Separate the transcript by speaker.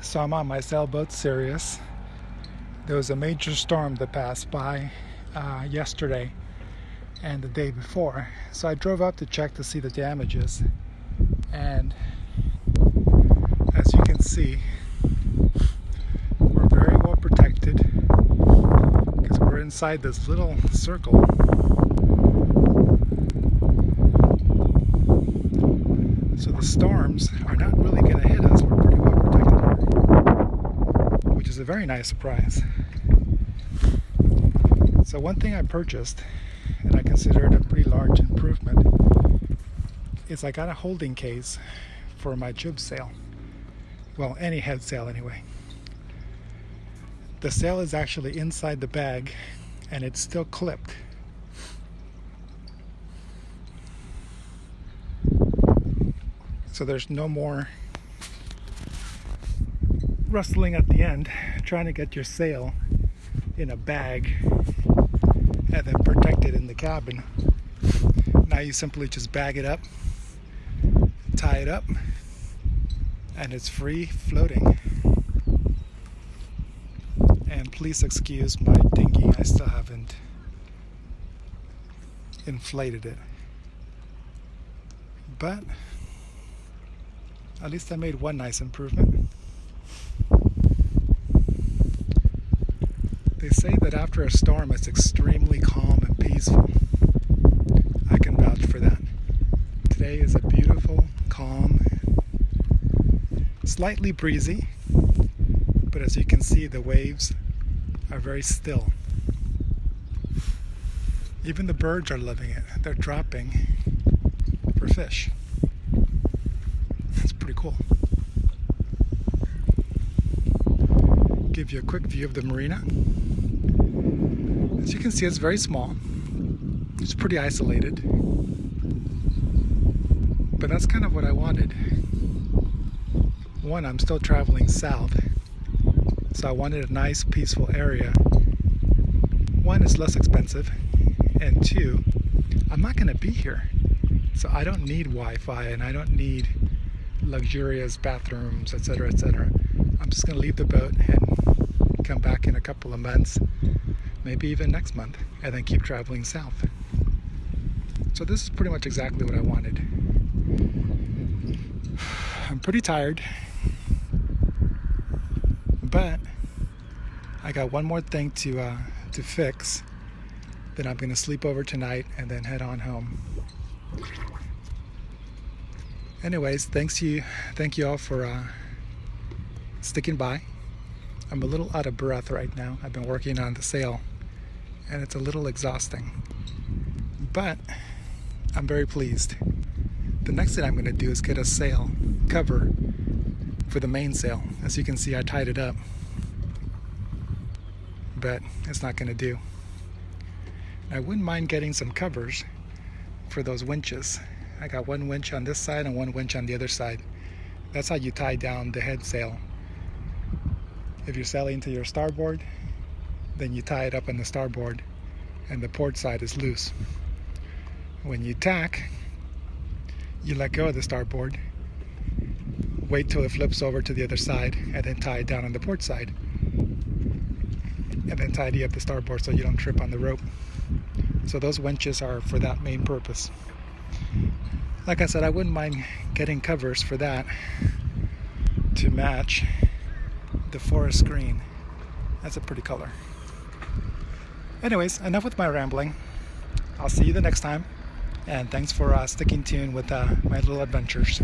Speaker 1: So I'm on my sailboat Sirius. There was a major storm that passed by uh, yesterday and the day before. So I drove up to check to see the damages. And as you can see, we're very well protected because we're inside this little circle. So the storms are not really going to hit us. We're pretty well protected here, which is a very nice surprise. So one thing I purchased, and I consider it a pretty large improvement, is I got a holding case for my jib sail. Well, any head sail anyway. The sail is actually inside the bag and it's still clipped. So there's no more rustling at the end trying to get your sail in a bag and then protect it in the cabin. Now you simply just bag it up, tie it up, and it's free floating. And please excuse my dinghy, I still haven't inflated it. But at least I made one nice improvement. They say that after a storm it's extremely calm and peaceful. I can vouch for that. Today is a beautiful, calm, slightly breezy, but as you can see, the waves are very still. Even the birds are loving it. They're dropping for fish That's pretty cool. Give you a quick view of the marina. As you can see, it's very small. It's pretty isolated. But that's kind of what I wanted. One, I'm still traveling south, so I wanted a nice, peaceful area. One, it's less expensive, and two, I'm not going to be here. So I don't need Wi-Fi and I don't need luxurious bathrooms, etc., etc. I'm just going to leave the boat and come back in a couple of months, maybe even next month, and then keep traveling south. So this is pretty much exactly what I wanted. I'm pretty tired, but I got one more thing to uh, to fix. Then I'm going to sleep over tonight and then head on home anyways, thanks you, thank you all for uh, sticking by. I'm a little out of breath right now. I've been working on the sail, and it's a little exhausting, but I'm very pleased. The next thing I'm going to do is get a sail cover for the mainsail. As you can see, I tied it up, but it's not going to do. I wouldn't mind getting some covers for those winches. I got one winch on this side and one winch on the other side. That's how you tie down the head sail. If you're sailing to your starboard, then you tie it up on the starboard and the port side is loose. When you tack, you let go of the starboard, wait till it flips over to the other side, and then tie it down on the port side. And then tidy up the starboard so you don't trip on the rope. So those winches are for that main purpose like I said, I wouldn't mind getting covers for that to match the forest green. That's a pretty color. Anyways, enough with my rambling. I'll see you the next time. And thanks for uh, sticking tuned with uh, my little adventures.